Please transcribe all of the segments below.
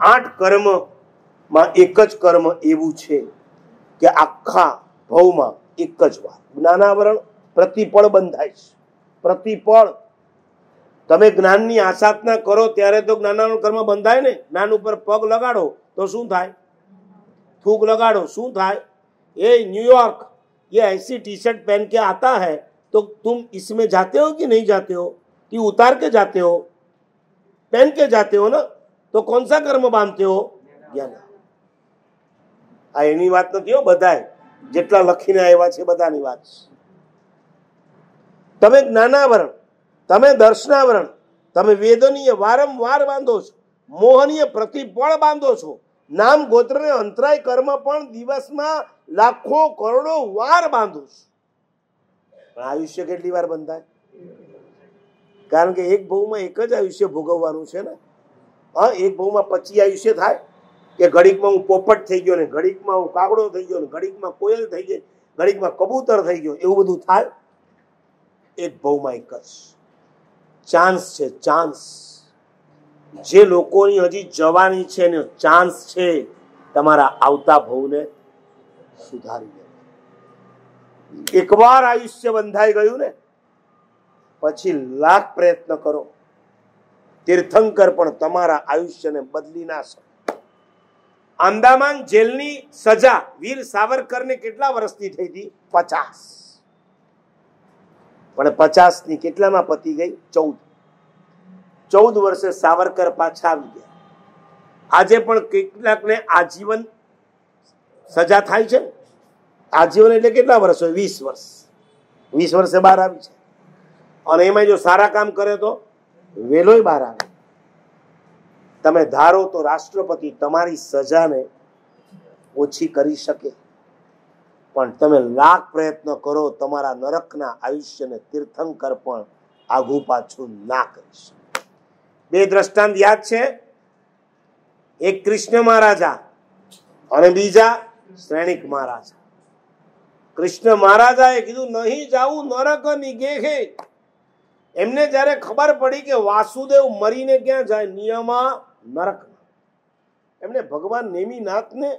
આઠ કર્મમાં એક જ કર્મ એવું છે કે આખા ભવમાં એક જ વાર જ્ઞાનાવરણ પ્રતિપળ બંધાય છે પ્રતિપળ તમે જ્ઞાનની આસાધના કરો ત્યારે તો જ્ઞાનાવરણ કર્મ બંધાય ને જ્ઞાન ઉપર પગ લગાડો તો શું થાય थूक लगाड़ो શું થાય ये न्यूयॉर्क ये ऐसी टी शर्ट पहन के आता है तो तुम इसमें जाते हो कि नहीं जाते हो कि उतार के जाते हो पहन के जाते हो ना तो कौन सा कर्म बांधते हो જ્ઞાન આ એની વાત નથી હો બધાય જેટલા લખીને આવ્યા છે બધાની વાત છે તમે જ્ઞાનાવરણ તમે દર્શનાવરણ તમે વેદનીય વારંવાર બાંધો છો મોહનીય પ્રતિપળ બાંધો છો નામ ગોત્ર ને અંતરાય કર્મ પણ દિવસમાં લાખો કરોડો વાર બાંધો છો પણ આયુષ્ય કેટલી વાર બંધાય કારણ કે એક ભવમાં એક જ આયુષ્ય ભોગવવાનું છે ને હા, એક ભવમાં પચી આયુષ્ય થાય કે ઘડીકમાં હું પોપટ થઈ ગયો ને ઘડીકમાં હું કાગડો થઈ ગયો ને ઘડીકમાં કોયલ થઈ ગઈ ઘડીકમાં કબૂતર થઈ ગયો, એવું બધું થાય? એક ભવમાં એક જ. ચાન્સ છે, ચાન્સ. જે લોકોની હજી જવાની છે ને ચાન્સ છે, તમારા આવતા ભવને સુધારી દે એકવાર આયુષ્ય બંધાઈ ગયું ને, પછી લાખ પ્રયત્ન કરો. તીર્થંકર પણ તમારા આયુષ્યને બદલી ના શકે. અંદામાન જેલની સજા વીર સાવરકરને કેટલા વર્ષની થઈ હતી? પચાસ. પણ પચાસની કેટલામાં પતી ગઈ? ચૌદ. ચૌદ વર્ષે સાવરકર પાછા આવી ગયા. આજે પણ કેટલાકને આજીવન સજા થાય છે? આજીવન એટલે કેટલા વર્ષ હોય? વીસ વર્ષ. વીસ વર્ષે બહાર આવી છે. અને એમાં જો સારા કામ કરે તો? વેલોય બહાર આવે તમે ધારો તો રાષ્ટ્રપતિ તમારી સજાને ઓછી કરી શકે. પણ તમે લાખ પ્રયત્ન કરો, તમારા નરકના આયુષ્યને તીર્થંકર પણ આઘું પાછું ના કરી શકે. બે દ્રષ્ટાંત યાદ છે. એક કૃષ્ણ મહારાજા અને બીજા શ્રેણિક મહારાજા. કૃષ્ણ મહારાજાએ કીધું, નહીં જાવું નરક નિગેહે એમને જ્યારે ખબર પડી કે વાસુદેવ મરીને ક્યાં જાય, નિયમા નરકમાં. એમણે ભગવાન નેમિનાથને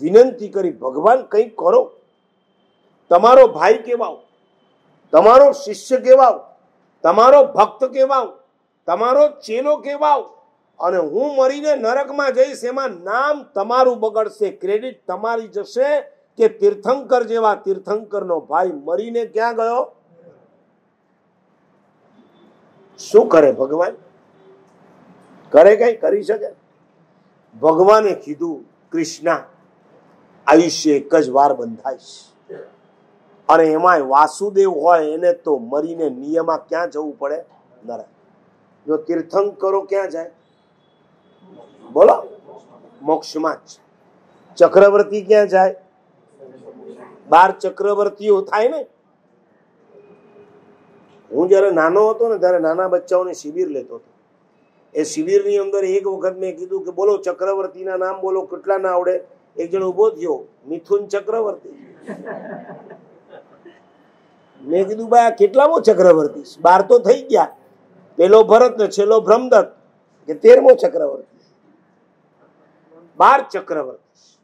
વિનંતી કરી, ભગવાન, કંઈક કરો. તમારો ભાઈ કેવાઓ, તમારો શિષ્ય કેવાઓ, તમારો ભક્ત કેવાઓ, તમારો ચેલો કેવાઓ અને હું મરીને નરકમાં જઈશ, એમાં નામ તમારું બગડશે, ક્રેડિટ તમારી જશે કે તીર્થંકર જેવા તીર્થંકરનો ભાઈ મરીને ક્યાં ગયો? શું કરે ભગવાન? કરે કઈ? કરી શકે? ભગવાને કીધું, કૃષ્ણ, આયુષ્ય એક જ વાર બંધાઈશ. અને એમાંય વાસુદેવ હોય એને તો મરીને નિયમા ક્યાં જવું પડે? નરક જો તીર્થંકરો ક્યાં જાય? બોલો. મોક્ષમાં જ. ચક્રવર્તી ક્યાં જાય? બાર ચક્રવર્તીઓ થાય ને? હું જ્યારે નાનો હતો ને, ત્યારે નાના બચ્ચાઓની શિબિર લેતો હતો. એ શિબિરની અંદર એક વખત મેં કીધું કે બોલો ચક્રવર્તીના નામ બોલો કેટલા ના આવડે? એક જણ ઊભો થયો, મિથુન ચક્રવર્તી. મેં કીધું, બા, કેટલામો ચક્રવર્તી? બાર તો થઈ ગયા. પેલો ભરત ને છેલ્લો ભ્રમદત્ત કે તેરમો ચક્રવર્તી. બાર ચક્રવર્તી.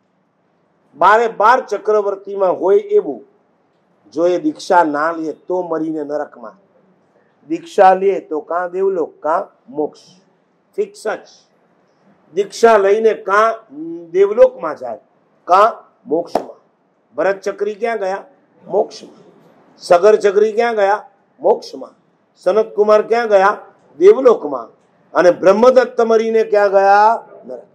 બારે બાર ચક્રવર્તીમાં હોય એવું. જો એ દીક્ષા ના લે, તો મરીને નરકમાં. દીક્ષા લે તો કાં દેવલોક, કાં મોક્ષ. ફિક્સ જ. દીક્ષા લઈને કાં દેવલોકમાં જાય, કાં મોક્ષમાં. ભરત ચક્રી ક્યાં ગયા? મોક્ષમાં. સગર ચક્રી ક્યાં ગયા? મોક્ષમાં. સનત કુમાર ક્યાં ગયા? દેવલોકમાં. અને બ્રહ્મદત્ત મરીને ક્યાં ગયા? નરક.